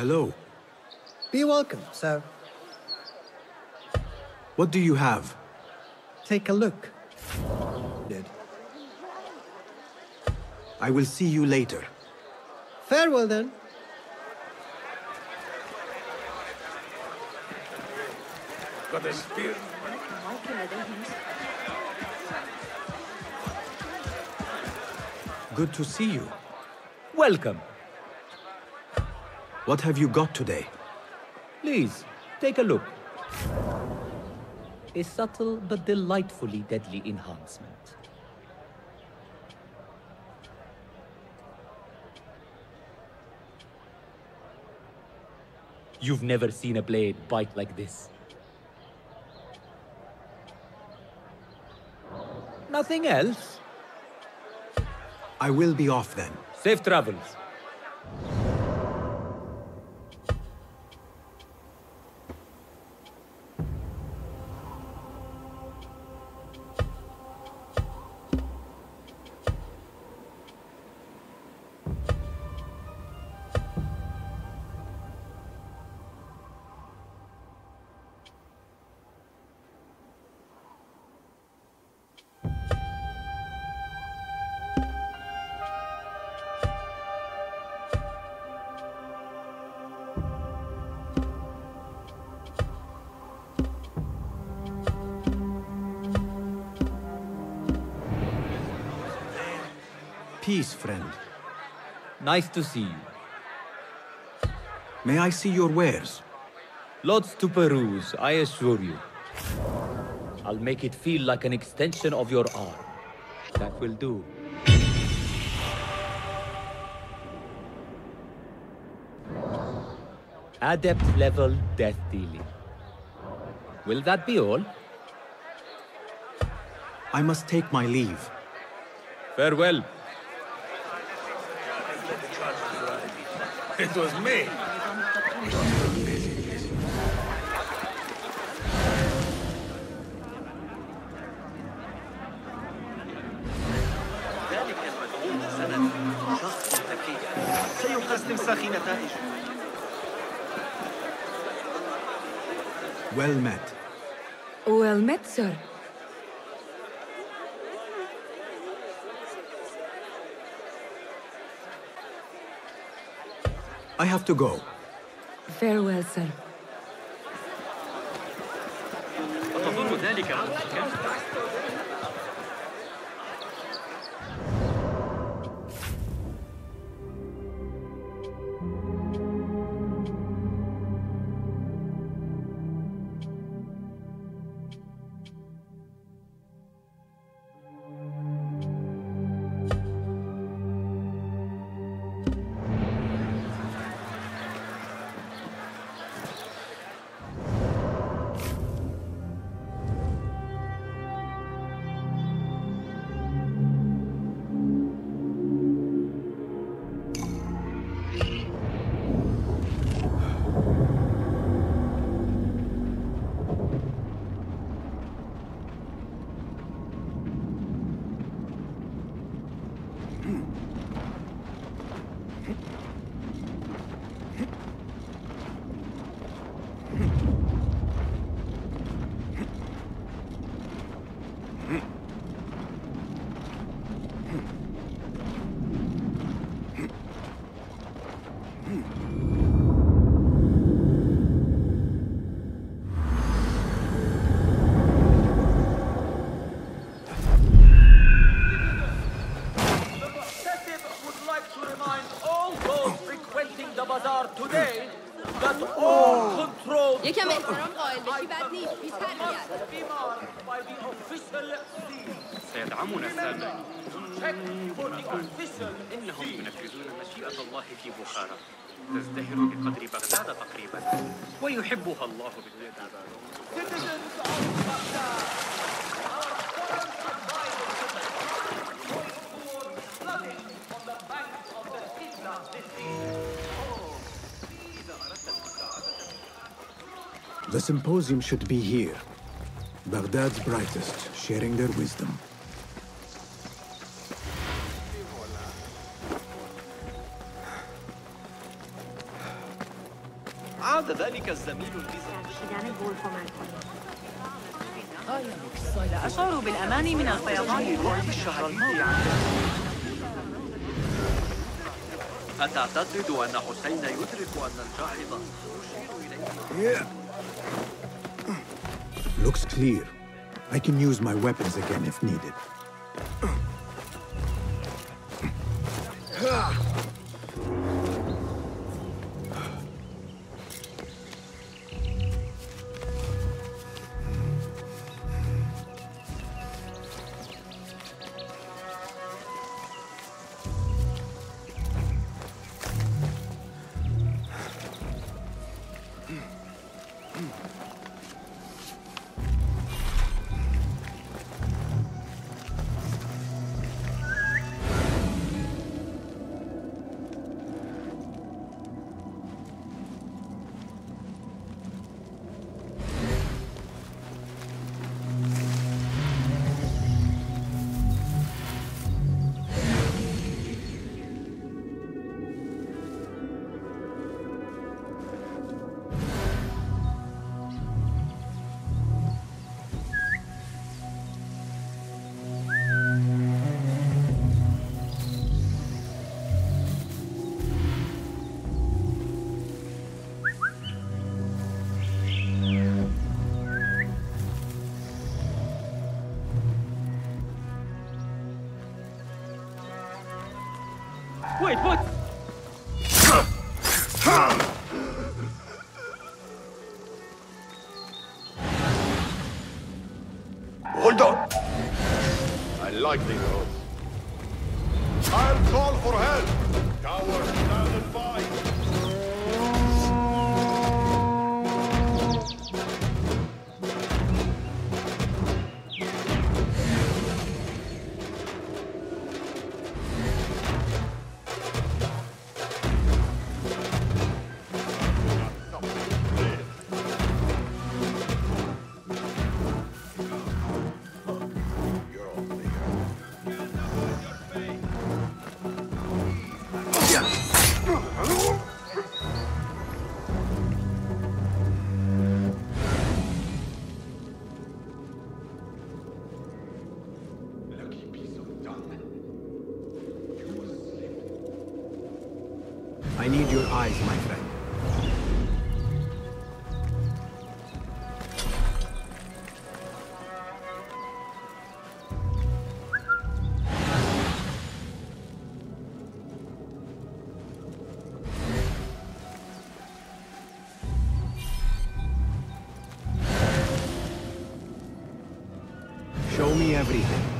Hello. Be welcome, sir. What do you have? Take a look. Did. I will see you later. Farewell then. Got a spear. Good to see you. Welcome. What have you got today? Please, take a look. A subtle but delightfully deadly enhancement. You've never seen a blade bite like this. Nothing else? I will be off then. Safe travels. Peace, friend. Nice to see you. May I see your wares? Lots to peruse, I assure you. I'll make it feel like an extension of your arm. That will do. Adept level death dealing. Will that be all? I must take my leave. Farewell. it was me. Well met. Well met, sir. I have to go. Farewell, sir. أتظن ذلك Hmm. Symposium should be here. Baghdad's brightest, sharing their wisdom. عاد ذلك الزميل لا أشعر بالأمان من الفيضان. بعد الشهر الماضي. أتعتقد أن حسين يدرك أن الجاحظ يشير إليه. Looks clear. I can use my weapons again if needed. Eyes, my friend. Show me everything.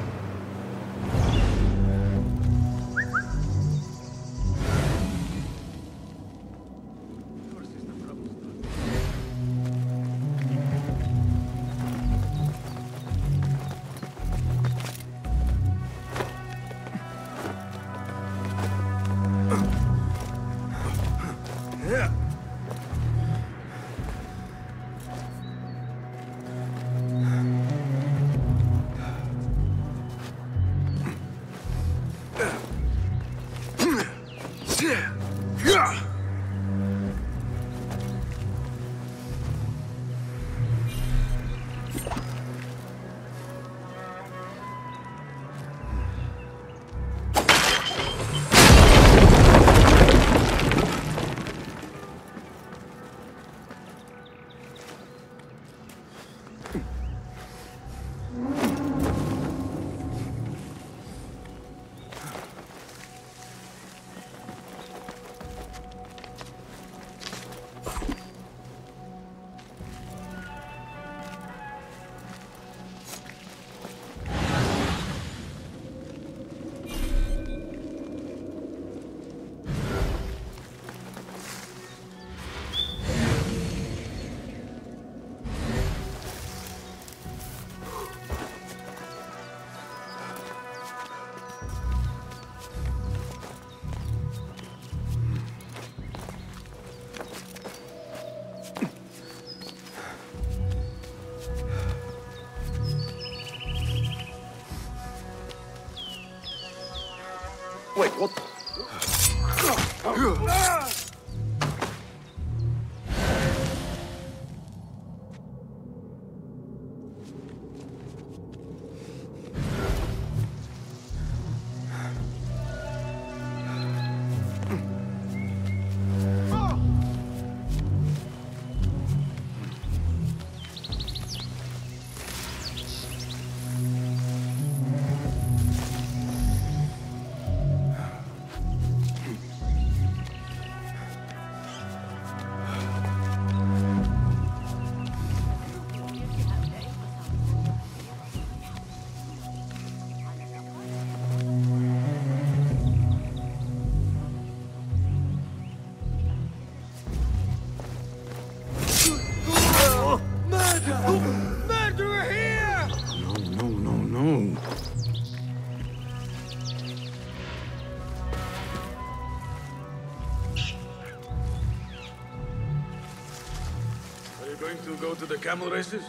Camel races?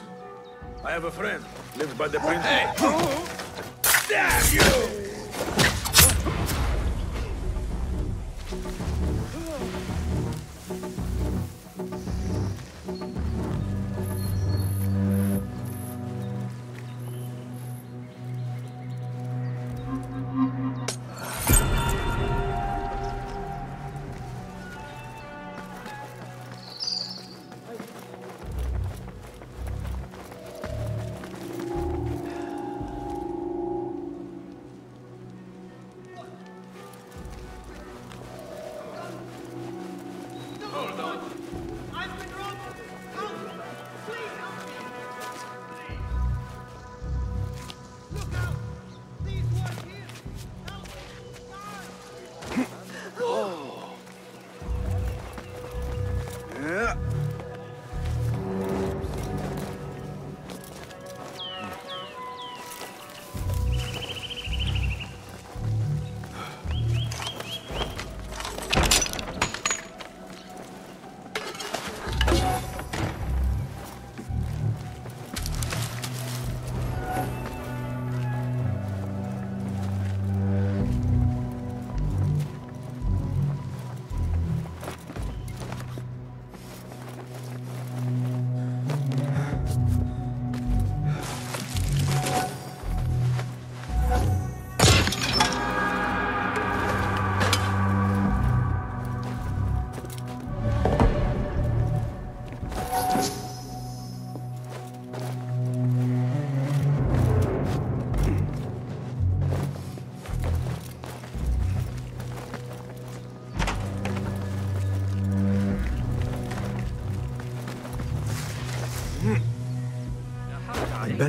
I have a friend. Lives by the prince. Hey! Damn you!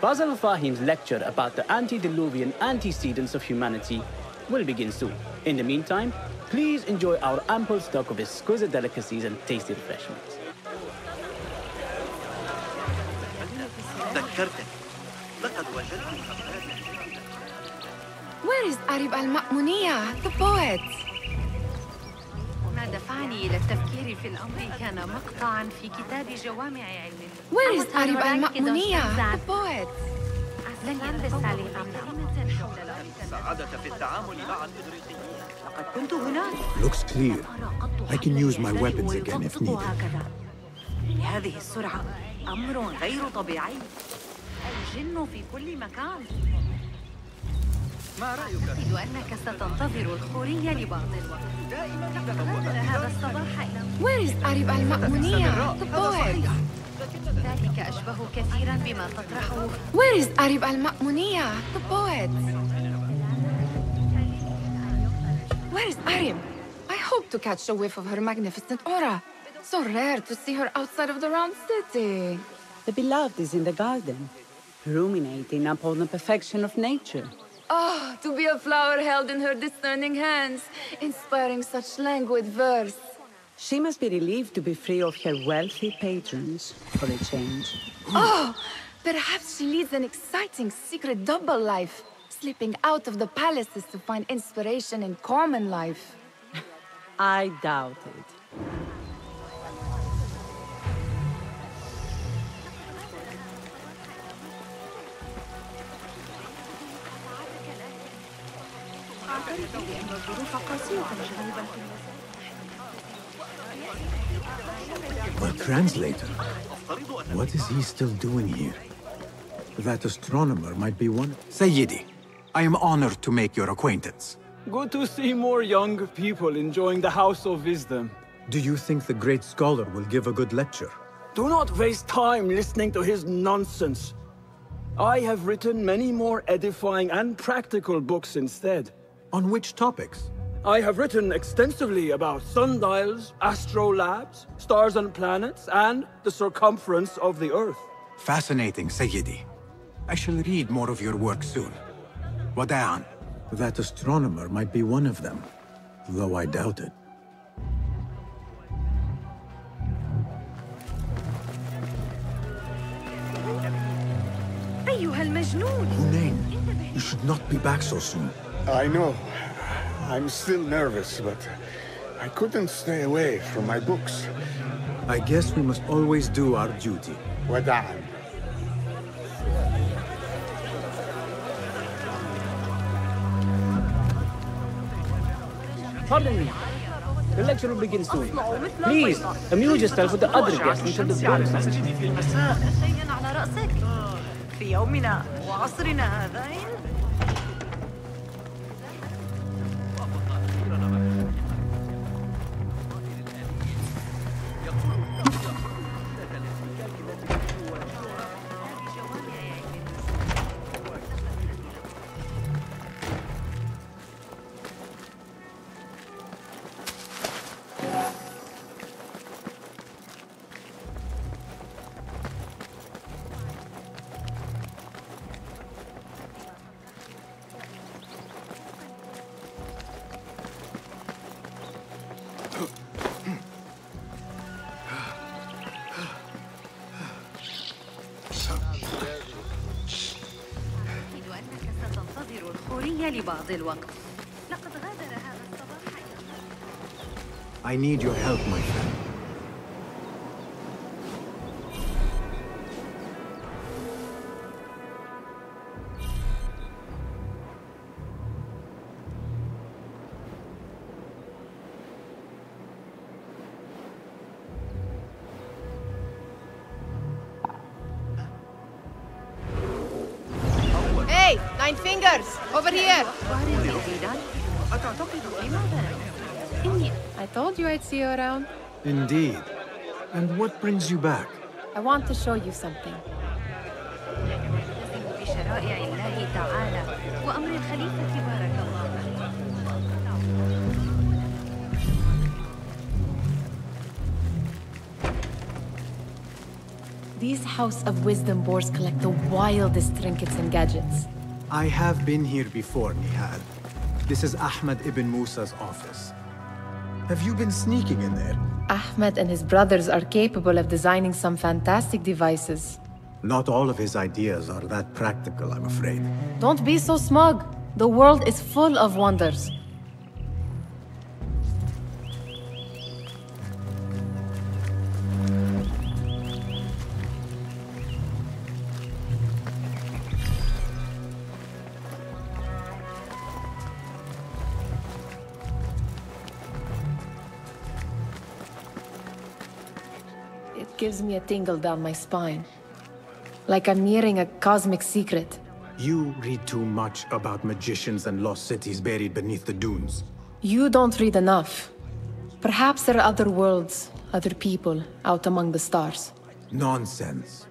Basil Fahim's lecture about the antediluvian antecedents of humanity will begin soon. In the meantime, please enjoy our ample stock of exquisite delicacies and tasty refreshments. Where is Arib al-Ma'muniya, the poet? ما دفعني إلى التفكير في الأمر كان مقطعا في كتاب جوامع علم. Where is al-Ma'muniyah, دوشتان the poet? لن السعادة في التعامل مع الإغريقيين لقد كنت هناك. Looks clear. I can use my weapons again if needed. بهذه السرعة أمر غير طبيعي. الجن في كل مكان. ما رأيك؟ أعتقد أنك ستنتظر الخورية لبعض الوقت دائما تتذوق هذا الصباح إلى وير قريب المأمونية؟ ذلك أشبه كثيرا بما تطرحه المأمونية؟ The poet Where is Arib? I hope to catch a whiff of her magnificent aura. So rare to see her outside of the round city. The beloved is in the garden, ruminating upon the perfection of nature. Oh, to be a flower held in her discerning hands, inspiring such languid verse. She must be relieved to be free of her wealthy patrons for a change. Oh, perhaps she leads an exciting secret double life, slipping out of the palaces to find inspiration in common life. I doubt it. A translator? What is he still doing here? That astronomer might be one. Sayyidi, I am honored to make your acquaintance. Good to see more young people enjoying the House of Wisdom. Do you think the great scholar will give a good lecture? Do not waste time listening to his nonsense. I have written many more edifying and practical books instead. On which topics? I have written extensively about sundials, astrolabes, stars and planets, and the circumference of the Earth. Fascinating, Sayyidi. I shall read more of your work soon. Wadan. That astronomer might be one of them, though I doubt it. Hunain, you should not be back so soon. I know. I'm still nervous, but I couldn't stay away from my books. I guess we must always do our duty. وداعا Pardon me. The lecture will begin soon. Please, amuse yourself with the other guests until the bell sounds. شيئا على رأسك في يومنا وعصرنا هذين لبعض الوقت لقد غادر هذا الصباح I need your help, my friend. you I'd see you around. Indeed. And what brings you back? I want to show you something. These House of Wisdom boars collect the wildest trinkets and gadgets. I have been here before, Nehal. This is Ahmed ibn Musa's office. Have you been sneaking in there? Ahmed and his brothers are capable of designing some fantastic devices. Not all of his ideas are that practical, I'm afraid. Don't be so smug. The world is full of wonders. It gives me a tingle down my spine. Like I'm nearing a cosmic secret. You read too much about magicians and lost cities buried beneath the dunes. You don't read enough. Perhaps there are other worlds, other people out among the stars. Nonsense.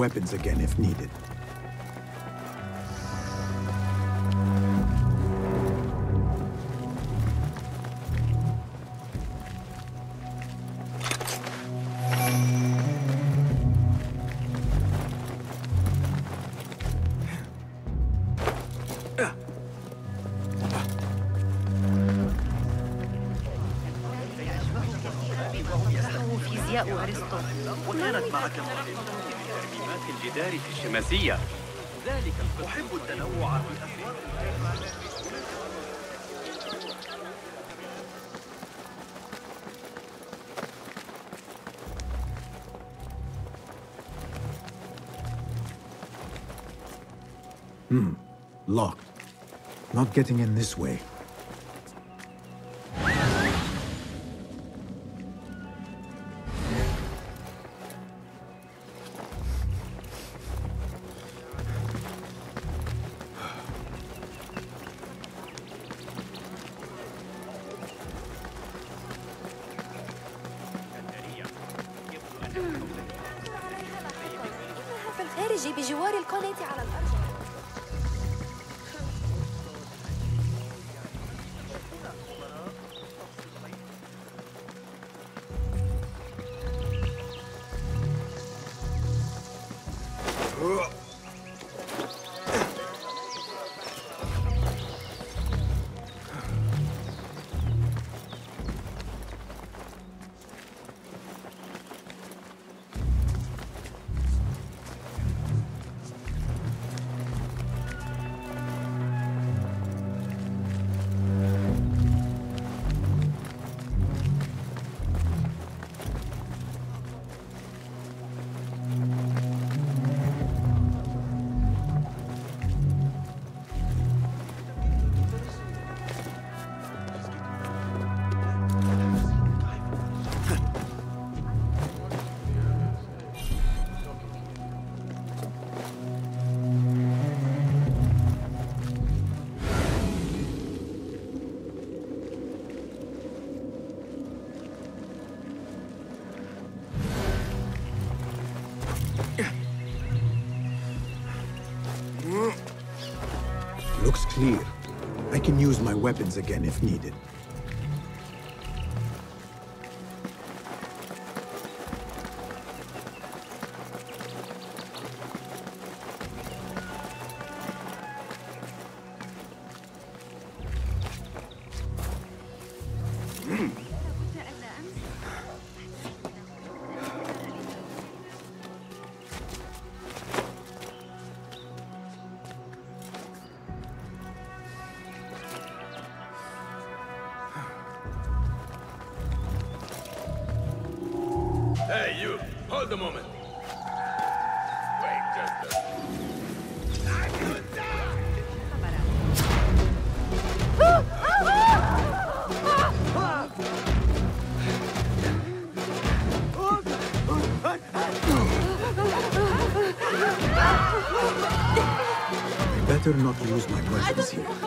weapons again if needed. Hmm. Locked. Not getting in this way. weapons again if needed. Mm. the moment. Wait just better not lose my presence here.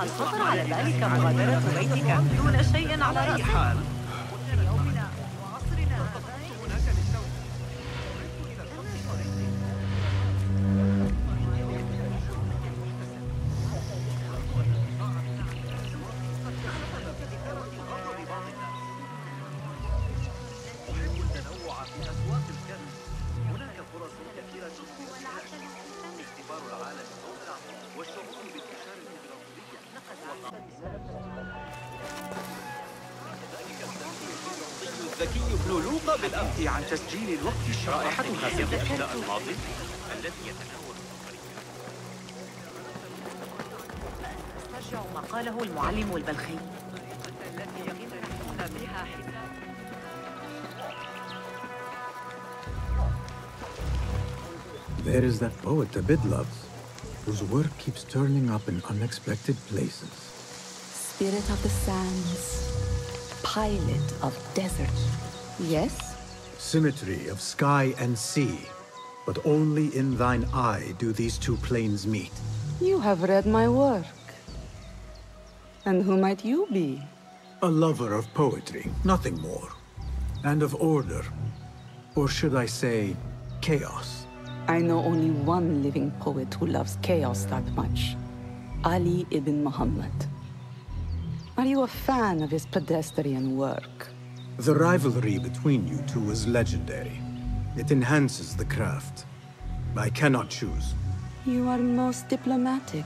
هل خطر على بالك مغادرة بيتك دون شيء على رأسك؟ ابن لوقا بالأمس عن تسجيل الوقت رائحتها في الأثناء الماضي الذي يتناول استرجع ما قاله المعلم البلخي التي يقترحون بها حساب There is that poet Abid loves, whose work keeps turning up in unexpected places. Spirit of the sands, pilot of desert. Yes? Symmetry of sky and sea, but only in thine eye do these two planes meet. You have read my work. And who might you be? A lover of poetry, nothing more. And of order. Or should I say, chaos. I know only one living poet who loves chaos that much. Ali ibn Muhammad. Are you a fan of his pedestrian work? The rivalry between you two is legendary. It enhances the craft. I cannot choose. You are most diplomatic.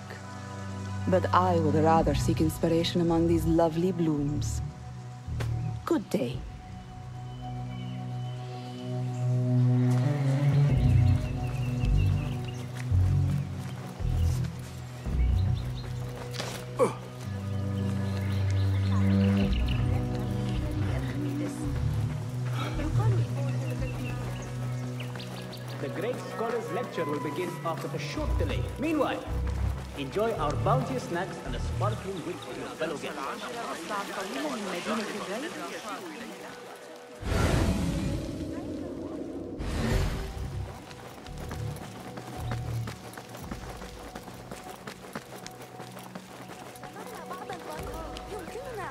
But I would rather seek inspiration among these lovely blooms. Good day. After a short delay. Meanwhile, enjoy our bounteous snacks and a sparkling wit with your fellow guests.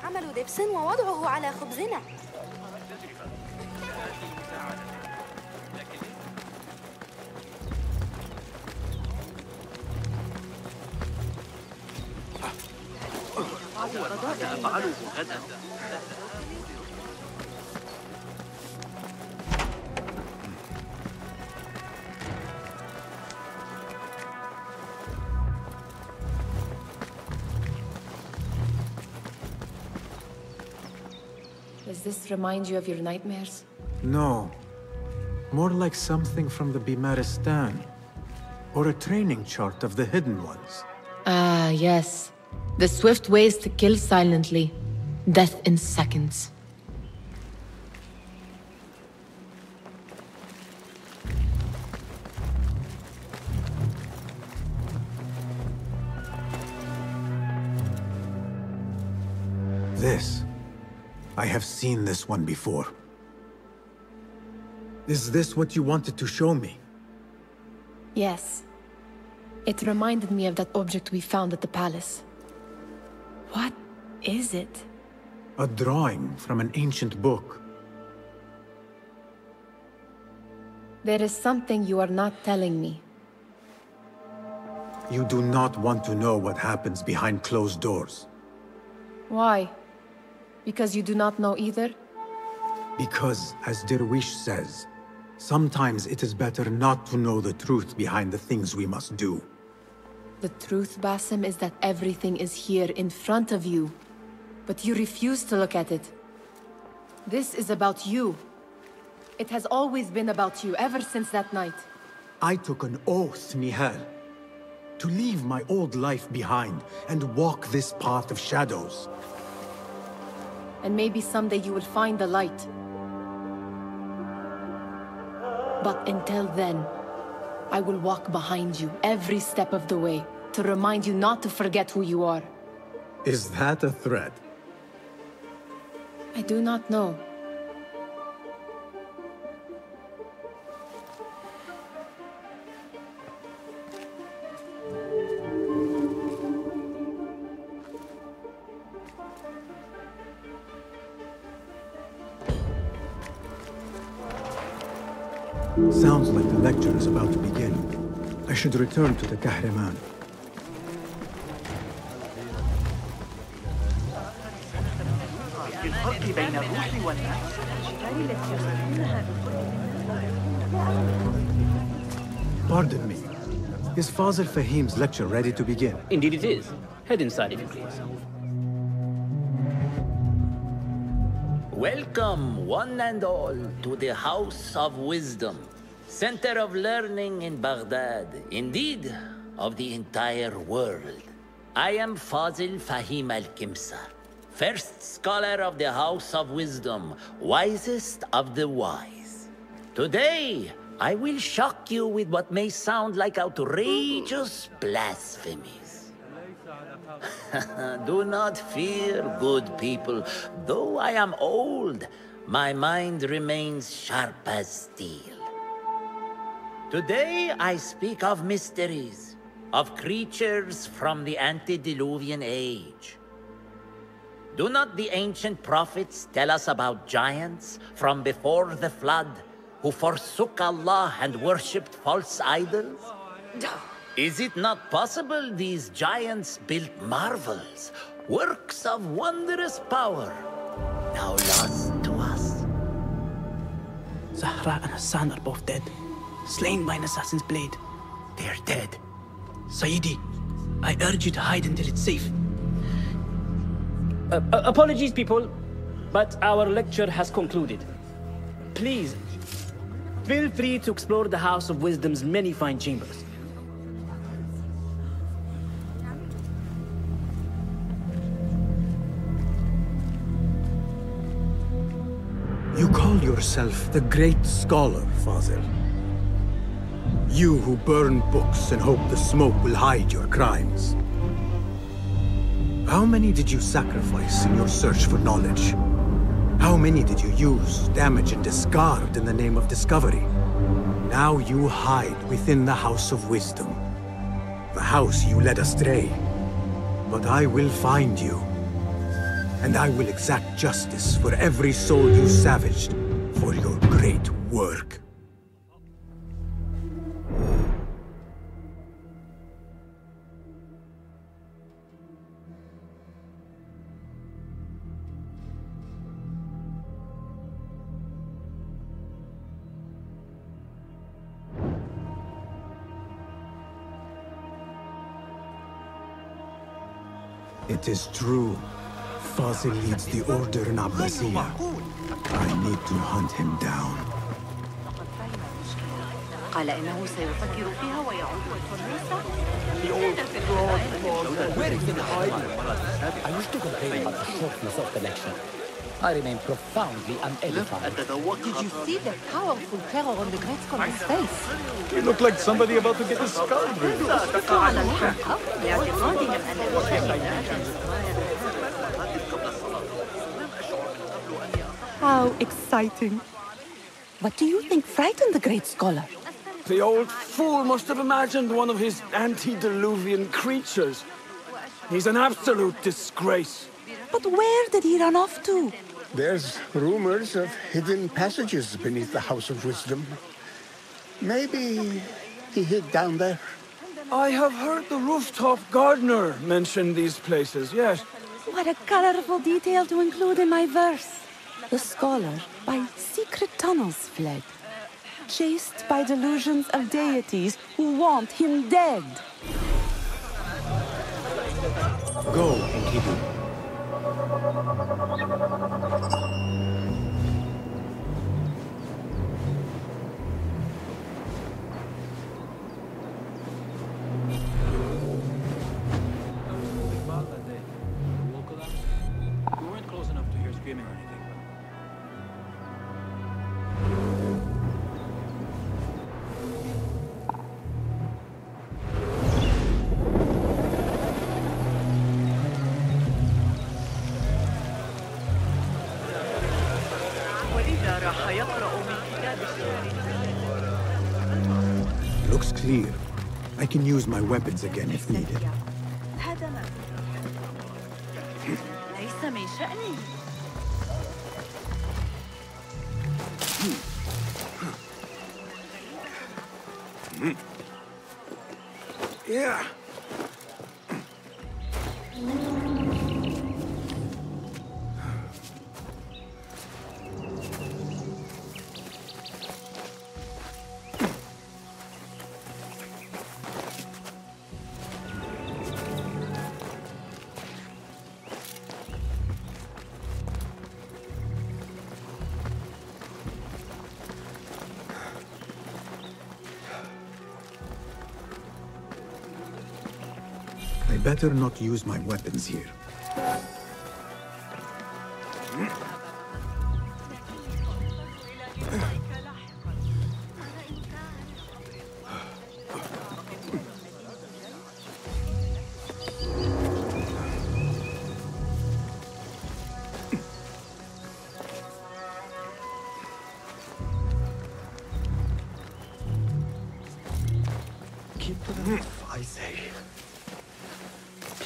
عمل دبس ووضعه على خبزنا remind you of your nightmares? No. More like something from the Bimaristan. Or a training chart of the Hidden Ones. Ah, yes. The swift ways to kill silently. Death in seconds. Seen this one before. Is this what you wanted to show me? Yes. It reminded me of that object we found at the palace. What is it? A drawing from an ancient book. There is something you are not telling me. You do not want to know what happens behind closed doors. Why? Because you do not know either? Because, as Derwish says, sometimes it is better not to know the truth behind the things we must do. The truth, Basim, is that everything is here in front of you. But you refuse to look at it. This is about you. It has always been about you, ever since that night. I took an oath, Nehal, to leave my old life behind and walk this path of shadows. And maybe someday you will find the light. But until then, I will walk behind you every step of the way to remind you not to forget who you are. Is that a threat? I do not know. should return to the Kahraman. Pardon me. Is Fazil Fahim's lecture ready to begin? Indeed it is. Head inside if you please. Welcome, one and all, to the House of Wisdom center of learning in Baghdad, indeed, of the entire world. I am Fazil Fahim al Kimsa, first scholar of the House of Wisdom, wisest of the wise. Today, I will shock you with what may sound like outrageous blasphemies. Do not fear, good people. Though I am old, my mind remains sharp as steel. Today I speak of mysteries, of creatures from the antediluvian age. Do not the ancient prophets tell us about giants from before the flood who forsook Allah and worshipped false idols? Is it not possible these giants built marvels, works of wondrous power, now lost to us? Zahra and Hassan are both dead, slain by an assassin's blade. They're dead. Saidi, I urge you to hide until it's safe. Uh, uh, apologies, people, but our lecture has concluded. Please, feel free to explore the House of Wisdom's many fine chambers. You call yourself the great scholar, Fazil. You who burn books and hope the smoke will hide your crimes. How many did you sacrifice in your search for knowledge? How many did you use, damage, and discard in the name of discovery? Now you hide within the House of Wisdom. The house you led astray. But I will find you. And I will exact justice for every soul you savaged for your great work. It is true. Fazil leads the Order in Abbasiyah. I need to hunt him down. Where is the I wish to complain about the. I remain profoundly unedified. Did you see the powerful terror on the Great scholar's face? He looked like somebody about to get his skull. How exciting. What do you think frightened the Great Scholar? The old fool must have imagined one of his antediluvian creatures. He's an absolute disgrace. But where did he run off to? There's rumors of hidden passages beneath the House of Wisdom. Maybe he hid down there. I have heard the rooftop gardener mention these places, yes. What a colorful detail to include in my verse. The scholar by secret tunnels fled, chased by delusions of deities who want him dead. Go, Enkidu. Weapons again if needed. Better not use my weapons here.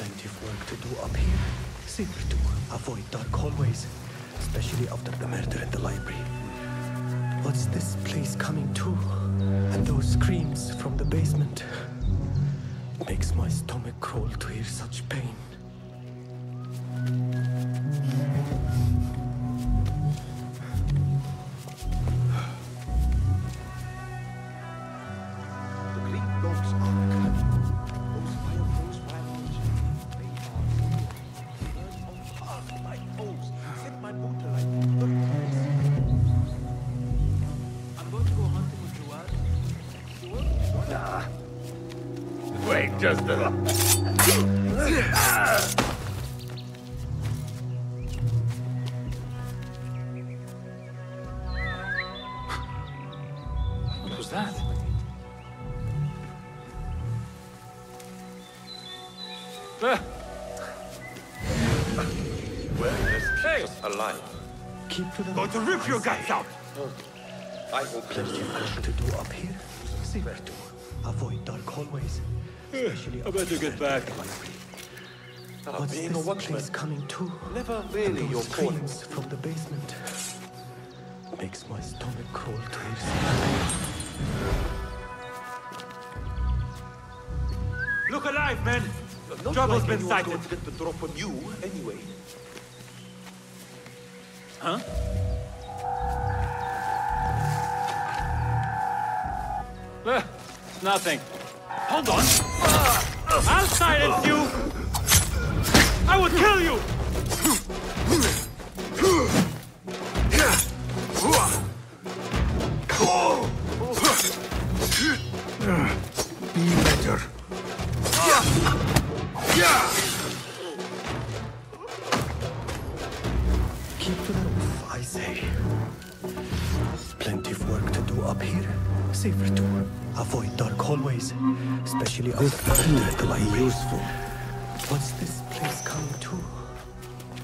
Plenty of work to do up here. Safer to avoid dark hallways, especially after the murder in the library. What's this place coming to? And those screams from the basement. It Makes my stomach crawl to hear such pain. Going your guts out! I hope Plenty of work to do up here. Safer to avoid dark hallways, especially eh, I better get back. What's ah, being a watchman. place coming to? Never really your those calling. from the basement. Makes my stomach crawl to hear something. Look alive, man! Trouble's been sighted. Going to get the drop on you, anyway. Huh? Ah, nothing. Hold on! I'll silence you! I will kill you! Library. useful. What's this place coming to?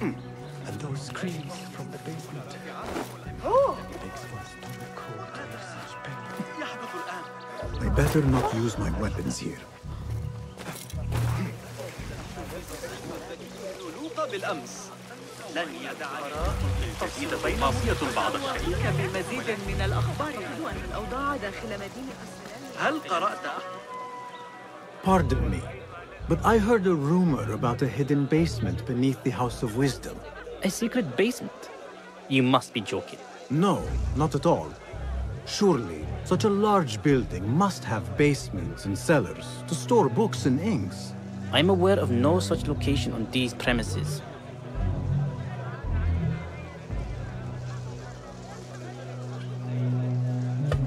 And those screams from the basement. Makes my stomach crawl to hear such pain. I better not use my weapons here. بالأمس لن يدع تزيد طيفاسية بعض الشيء بمزيد من الأخبار أن الأوضاع داخل مدينة هل قرأت Pardon me, but I heard a rumor about a hidden basement beneath the House of Wisdom. A secret basement? You must be joking. No, not at all. Surely, such a large building must have basements and cellars to store books and inks. I'm aware of no such location on these premises.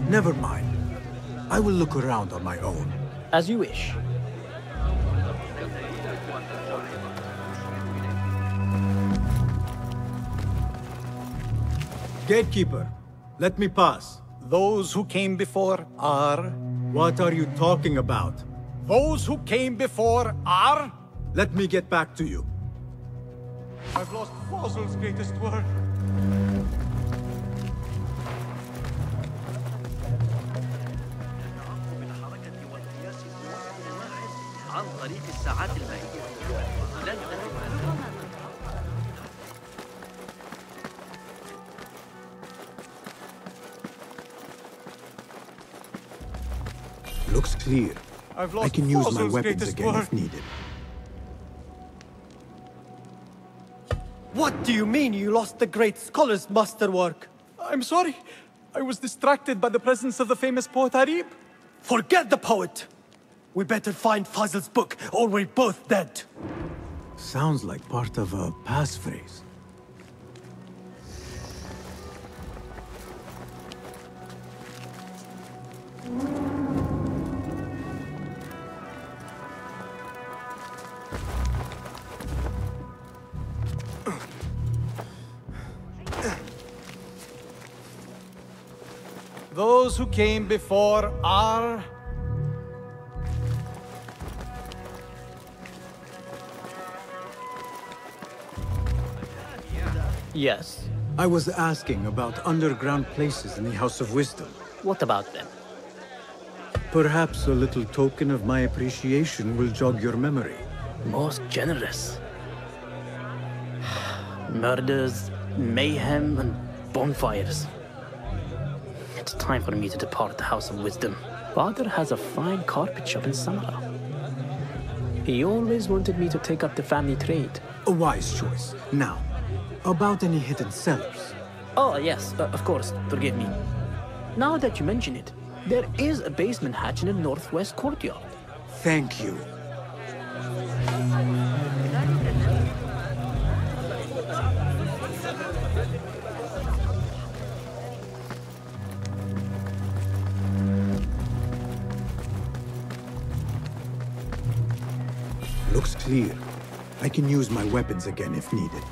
Never mind. I will look around on my own. As you wish. Gatekeeper, let me pass. Those who came before are. What are you talking about? Those who came before are. Let me get back to you. I've lost Fazil's greatest work. عن طريق الساعات المائية لن Looks clear. I can use my weapons again if needed. What do you mean you lost the great scholar's masterwork? I'm sorry. I was distracted by the presence of the famous poet Arib. Forget the poet! We better find Fazil's book, or we're both dead. Sounds like part of a passphrase. Those who came before are... Yes. I was asking about underground places in the House of Wisdom. What about them? Perhaps a little token of my appreciation will jog your memory. Most generous. Murders, mayhem, and bonfires. It's time for me to depart the House of Wisdom. Father has a fine carpet shop in Samara. He always wanted me to take up the family trade. A wise choice. Now, about any hidden cellars. Oh, yes, uh, of course, forgive me. Now that you mention it, there is a basement hatch in the northwest courtyard. Thank you. Looks clear. I can use my weapons again if needed.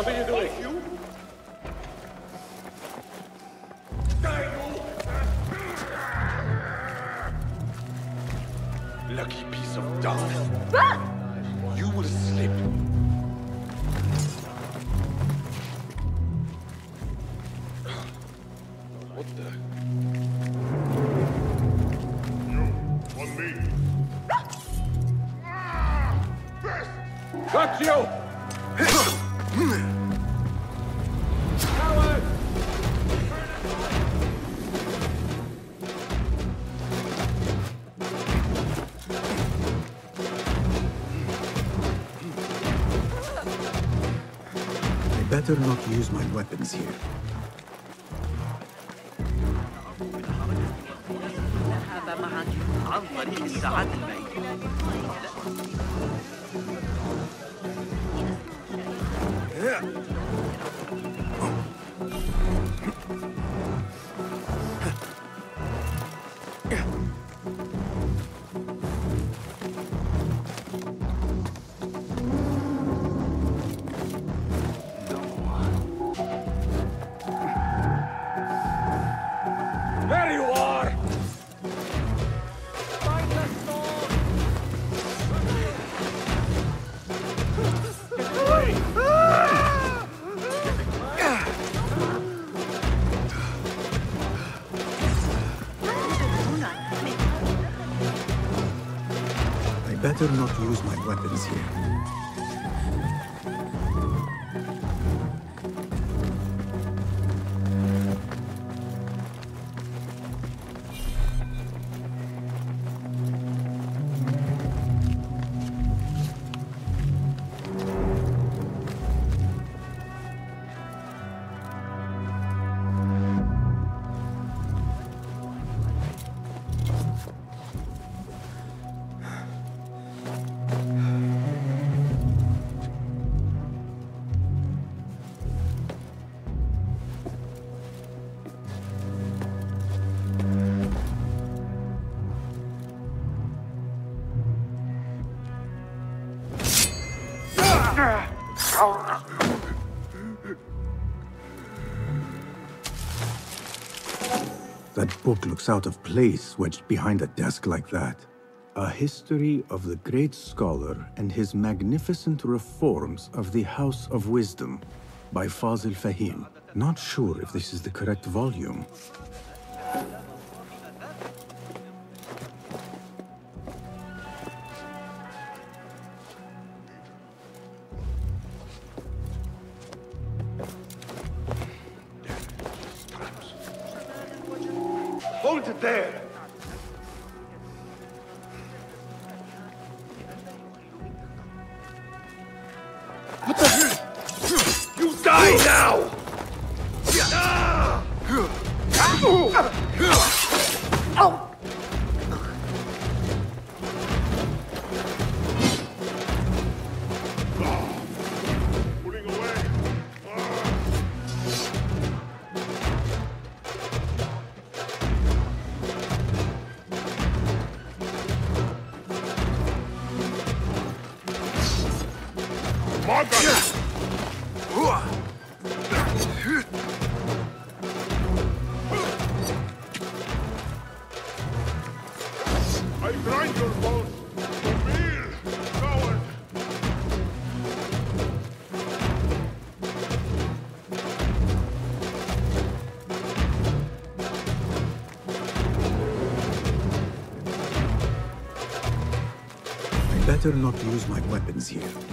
What are you doing? Use my weapons here. Better not use my weapons here. Book looks out of place wedged behind a desk like that. A history of the great scholar and his magnificent reforms of the House of Wisdom by Fazil Fahim. Not sure if this is the correct volume. My weapons here.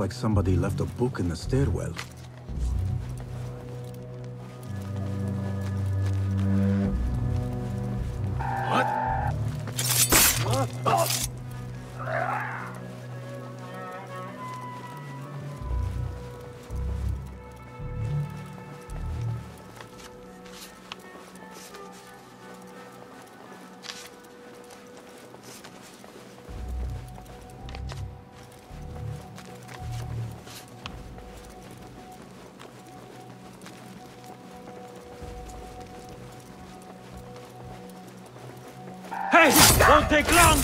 Like somebody left a book in the stairwell. Take long!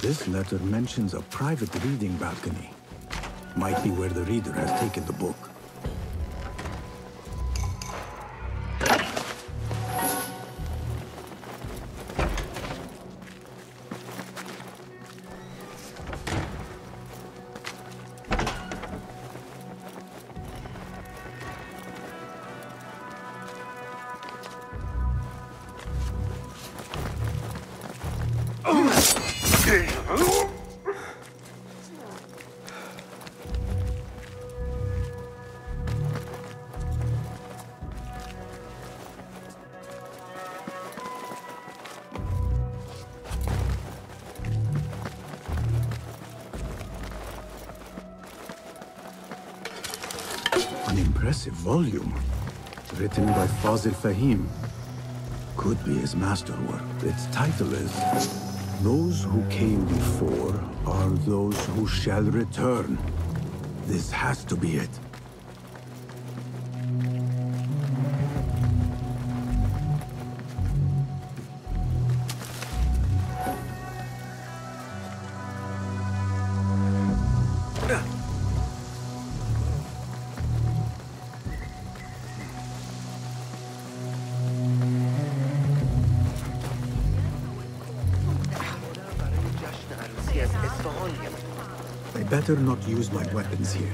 This letter mentions a private reading balcony. Might be where the reader has taken the book. Impressive volume. Written by Fazil Fahim. Could be his masterwork. Its title is Those Who Came Before Are Those Who Shall Return. This has to be it. Better not use my weapons here.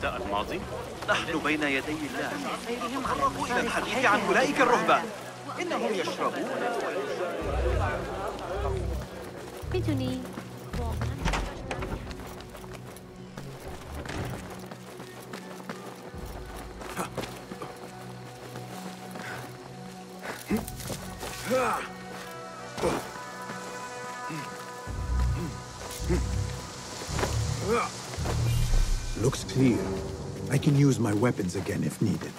الشتاء الماضي. نحن بين يدي الله. تطرقوا إلى الحديث عن أولئك الرهبان إنهم يشربون. بدني again if needed.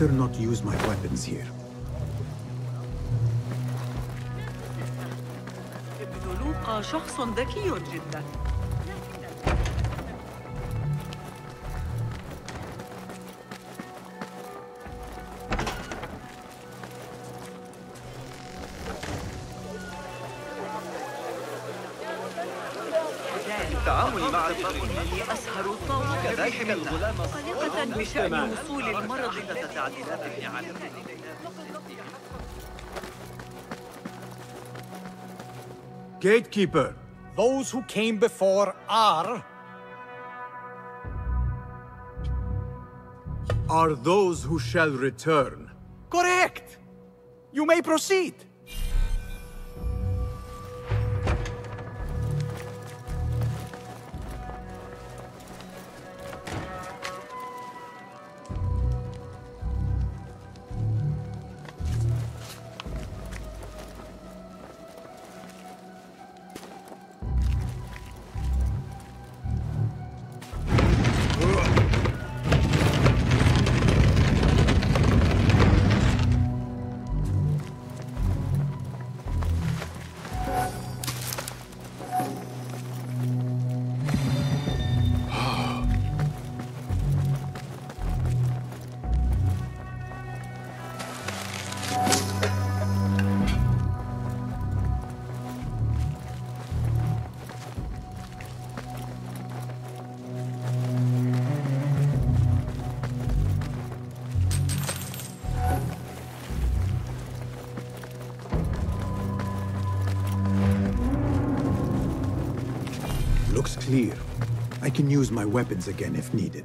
Better not use my weapons here. يبدو لوقا شخص ذكي جدا التعامل مع إنني أسهر الطاولة كذلك الغلام قلقة بشأن وصول المرض حدث تعديلات على Gatekeeper! Those who came before are. Are those who shall return. Correct! You may proceed. Clear. I can use my weapons again if needed.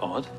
Odd.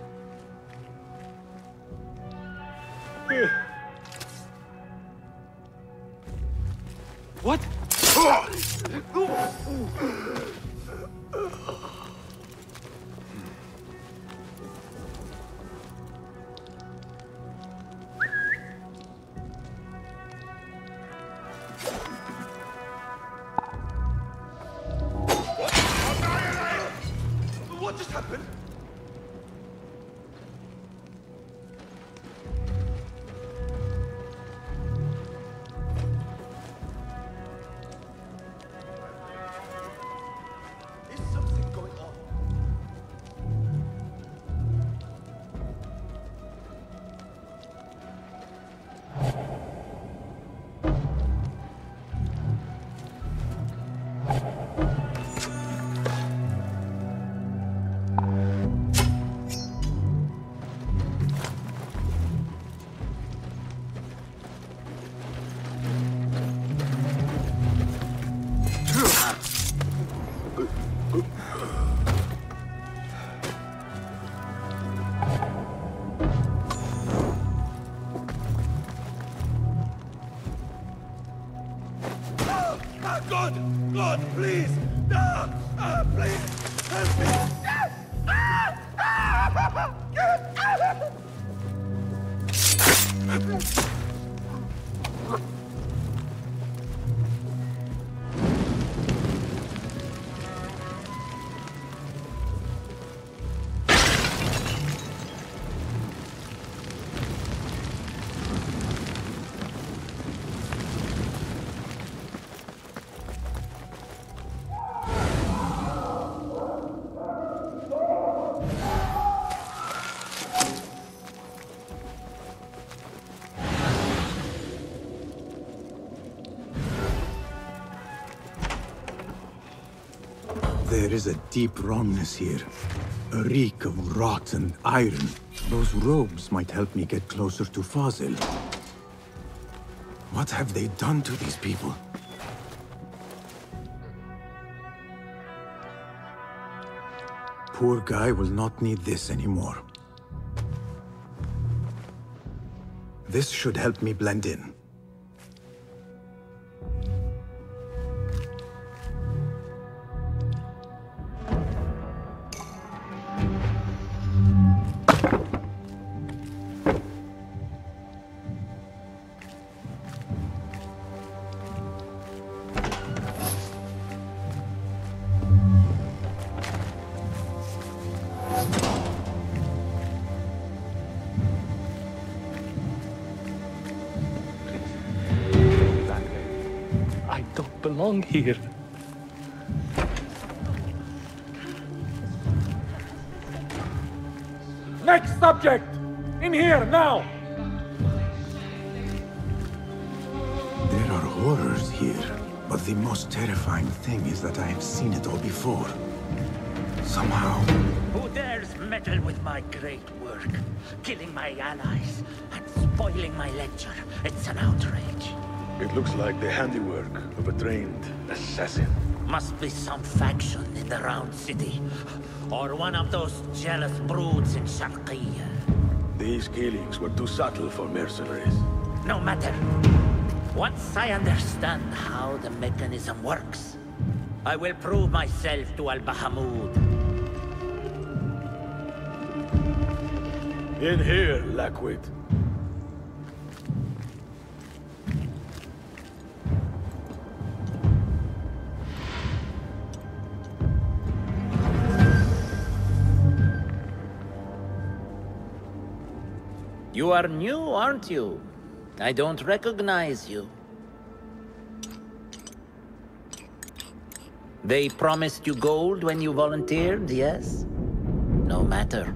There is a deep wrongness here. A reek of rotten iron. Those robes might help me get closer to Fazil. What have they done to these people? Poor guy will not need this anymore. This should help me blend in. My lecture. It's an outrage. It looks like the handiwork of a trained assassin. Must be some faction in the Round City. Or one of those jealous broods in Sharqiyya. These killings were too subtle for mercenaries. No matter. Once I understand how the mechanism works, I will prove myself to Al-Bahamud. In here, Lackwit. You are new, aren't you? I don't recognize you. They promised you gold when you volunteered, yes? No matter.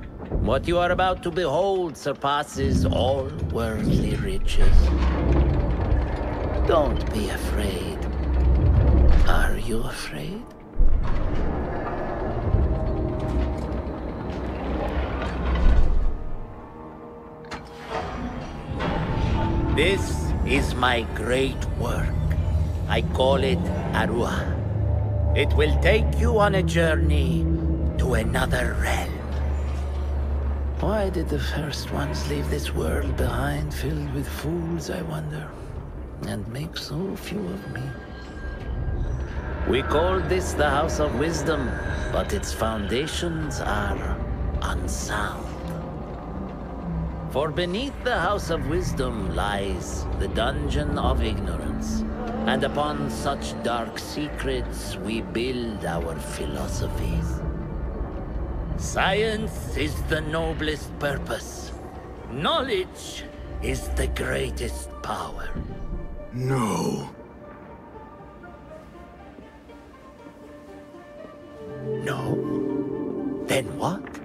What you are about to behold surpasses all worldly riches. Don't be afraid. Are you afraid? This is my great work. I call it Arua. It will take you on a journey to another realm. Why did the first ones leave this world behind filled with fools, I wonder, and make so few of me? We call this the House of Wisdom, but its foundations are unsound. For beneath the House of Wisdom lies the Dungeon of Ignorance. And upon such dark secrets we build our philosophies. Science is the noblest purpose. Knowledge is the greatest power. No. No? Then what?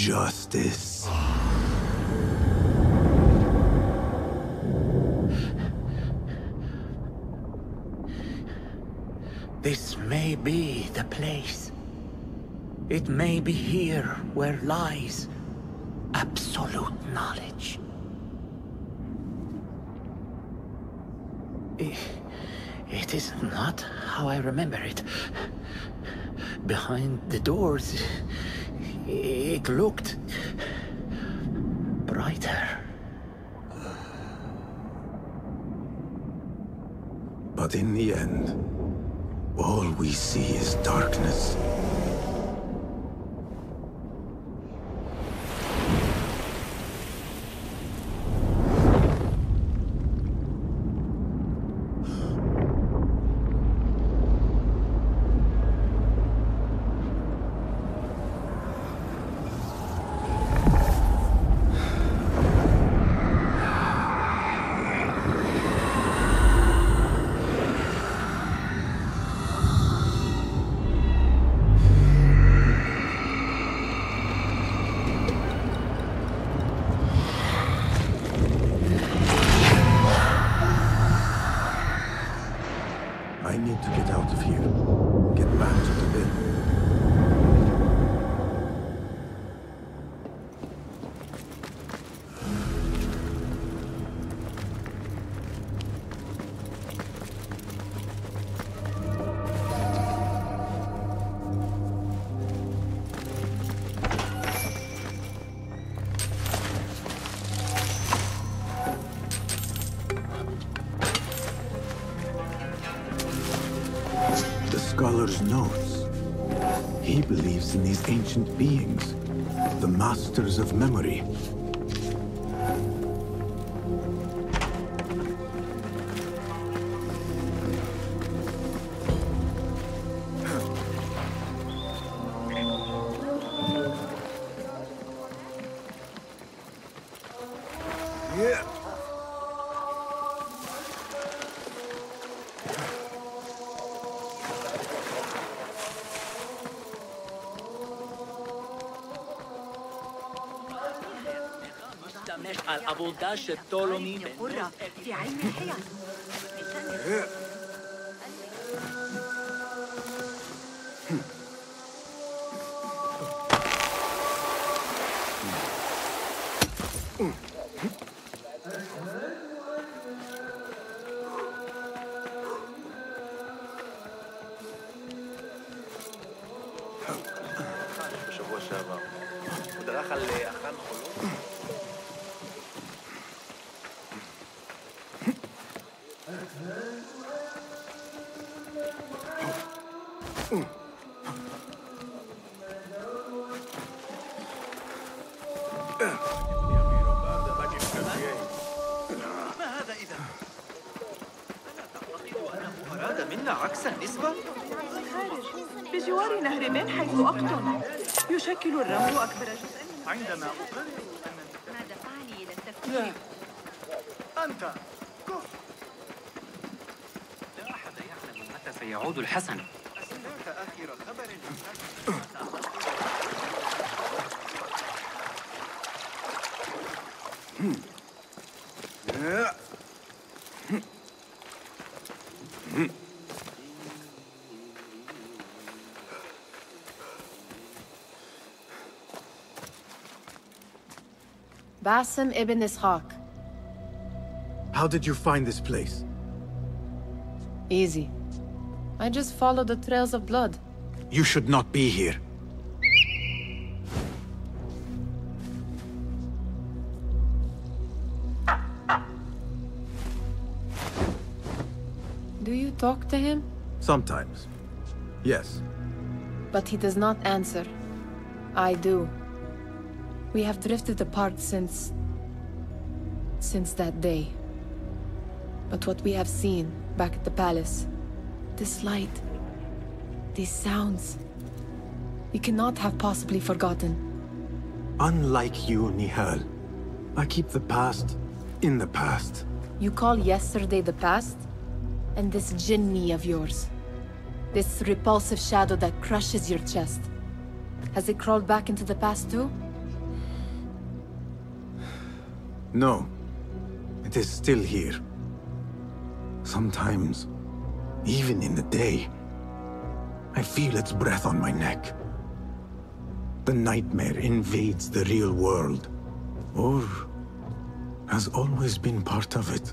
Justice. This may be the place. It may be here where lies absolute knowledge. It is not how I remember it. Behind the doors, it looked brighter. But in the end, all we see is darkness. Masters of memory. al abordaj Ptolemy. Basim ibn Ishaq. How did you find this place? Easy. I just followed the trails of blood. You should not be here. Do you talk to him? Sometimes. Yes. But he does not answer. I do. We have drifted apart since... since that day. But what we have seen back at the palace, this light, these sounds, we cannot have possibly forgotten. Unlike you, Nehal, I keep the past in the past. You call yesterday the past? And this jinni of yours? This repulsive shadow that crushes your chest? Has it crawled back into the past too? No. It is still here. Sometimes, even in the day, I feel its breath on my neck. The nightmare invades the real world. Or has always been part of it.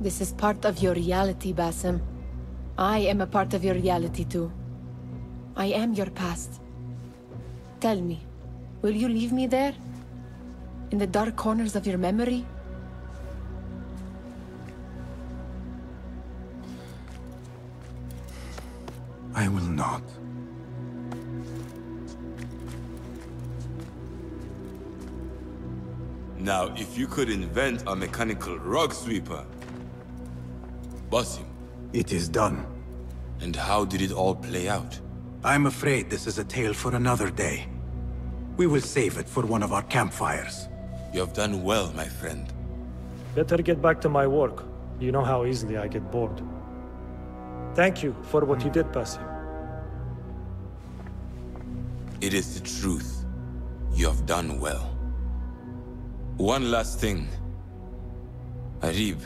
This is part of your reality, Basim. I am a part of your reality too. I am your past. Tell me, will you leave me there? In the dark corners of your memory? I will not. Now, if you could invent a mechanical rug sweeper. Basim. It is done. And how did it all play out? I'm afraid this is a tale for another day. We will save it for one of our campfires. You have done well, my friend. Better get back to my work. You know how easily I get bored. Thank you for what you did, Basim. It is the truth. You have done well. One last thing. Arib.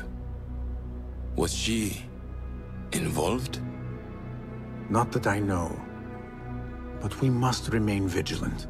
Was she... involved? Not that I know. But we must remain vigilant.